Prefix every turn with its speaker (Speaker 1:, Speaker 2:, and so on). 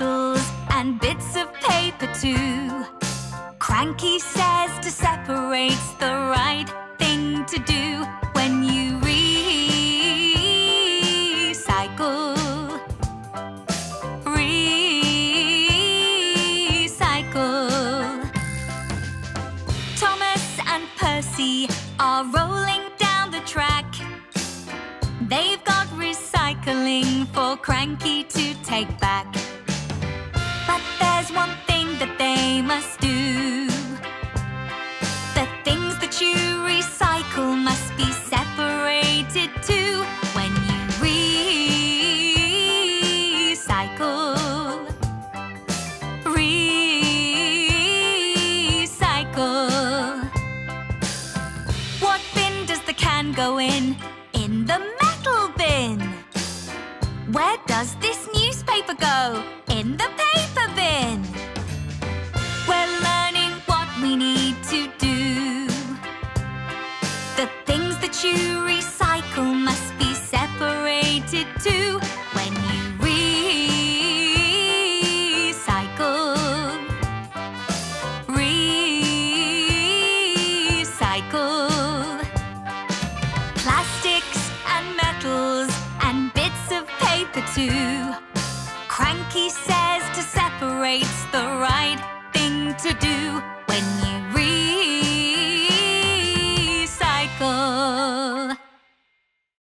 Speaker 1: and bits of paper too. Cranky says to separate's the right thing to do when you recycle. Recycle. Thomas and Percy are rolling down the track. They've got recycling for Cranky to take back. One thing that they must do. The things that you recycle must be separated too when you recycle. Recycle. What bin does the can go in? In the metal bin. Where does this newspaper go? You recycle must be separated too when you recycle. Recycle. Plastics and metals and bits of paper too. Cranky says to separate's the right thing to do